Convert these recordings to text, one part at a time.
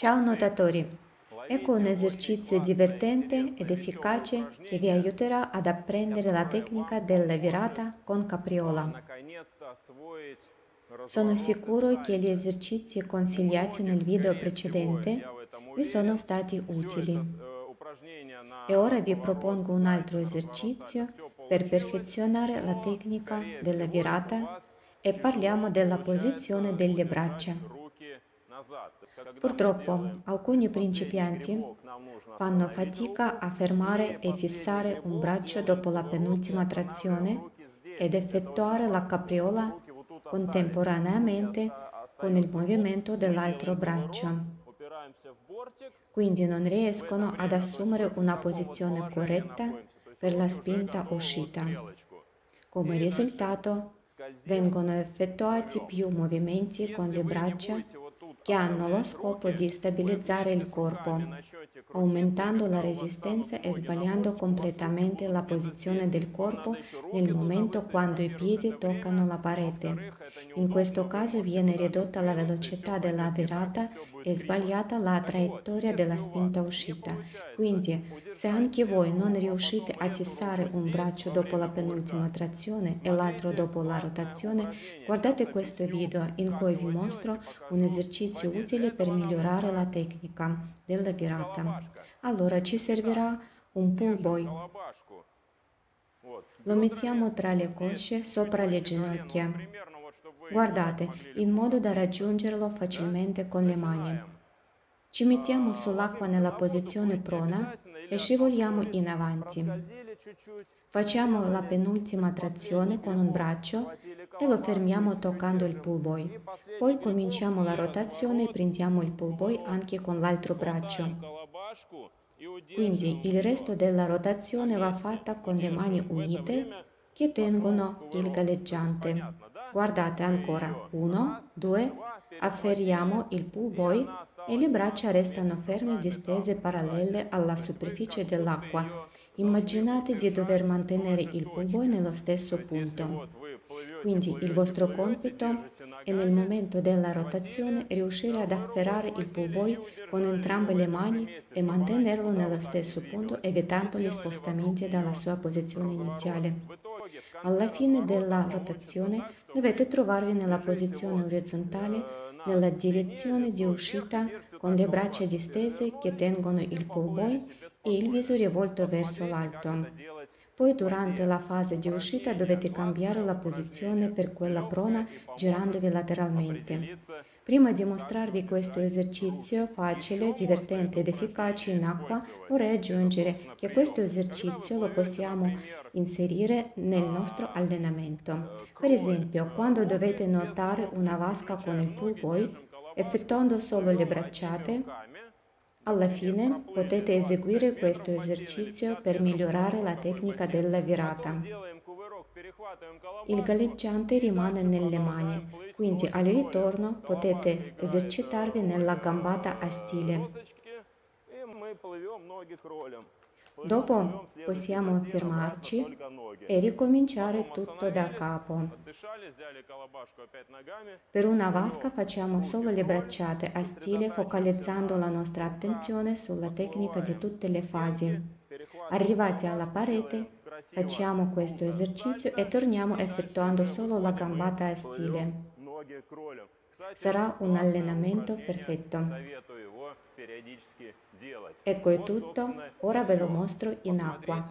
Ciao nuotatori! Ecco un esercizio divertente ed efficace che vi aiuterà ad apprendere la tecnica della virata con capriola. Sono sicuro che gli esercizi consigliati nel video precedente vi sono stati utili. E ora vi propongo un altro esercizio per perfezionare la tecnica della virata e parliamo della posizione delle braccia. Purtroppo alcuni principianti fanno fatica a fermare e fissare un braccio dopo la penultima trazione ed effettuare la capriola contemporaneamente con il movimento dell'altro braccio. Quindi non riescono ad assumere una posizione corretta per la spinta uscita. Come risultato vengono effettuati più movimenti con le braccia che hanno lo scopo di stabilizzare il corpo, aumentando la resistenza e sbagliando completamente la posizione del corpo nel momento quando i piedi toccano la parete. In questo caso viene ridotta la velocità della virata e sbagliata la traiettoria della spinta uscita. Quindi, se anche voi non riuscite a fissare un braccio dopo la penultima trazione e l'altro dopo la rotazione, guardate questo video in cui vi mostro un esercizio utile per migliorare la tecnica della virata. Allora ci servirà un pull boy. Lo mettiamo tra le cosce sopra le ginocchia. Guardate, in modo da raggiungerlo facilmente con le mani. Ci mettiamo sull'acqua nella posizione prona e scivoliamo in avanti. Facciamo la penultima trazione con un braccio e lo fermiamo toccando il pull boy. Poi cominciamo la rotazione e prendiamo il pull boy anche con l'altro braccio. Quindi il resto della rotazione va fatta con le mani unite che tengono il galleggiante. Guardate ancora. Uno, due, afferriamo il pull boy e le braccia restano ferme distese parallele alla superficie dell'acqua. Immaginate di dover mantenere il pull boy nello stesso punto. Quindi il vostro compito è nel momento della rotazione riuscire ad afferrare il pull boy con entrambe le mani e mantenerlo nello stesso punto evitando gli spostamenti dalla sua posizione iniziale. Alla fine della rotazione dovete trovarvi nella posizione orizzontale nella direzione di uscita con le braccia distese che tengono il pull boy e il viso rivolto verso l'alto. Poi durante la fase di uscita dovete cambiare la posizione per quella prona girandovi lateralmente. Prima di mostrarvi questo esercizio facile, divertente ed efficace in acqua, vorrei aggiungere che questo esercizio lo possiamo inserire nel nostro allenamento. Per esempio, quando dovete nuotare una vasca con il pull boy, effettuando solo le bracciate, alla fine potete eseguire questo esercizio per migliorare la tecnica della virata. Il galleggiante rimane nelle mani, quindi al ritorno potete esercitarvi nella gambata a stile. Dopo possiamo fermarci e ricominciare tutto da capo. Per una vasca facciamo solo le bracciate a stile focalizzando la nostra attenzione sulla tecnica di tutte le fasi. Arrivati alla parete, facciamo questo esercizio e torniamo effettuando solo la gambata a stile. Sarà un allenamento perfetto. Ecco è tutto, ora ve lo mostro in acqua.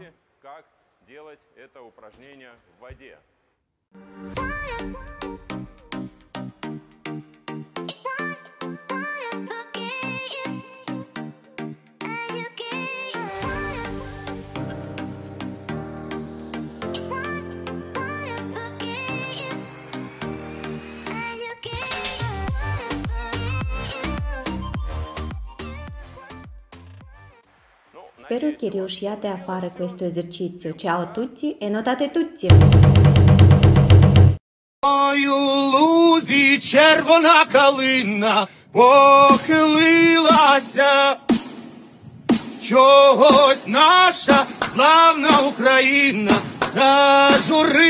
Spero che riusciate a fare questo esercizio. Ciao a tutti e notate tutti! Ой, у лузі червона калина похилилася, чогось наша славна Україна зажурилася,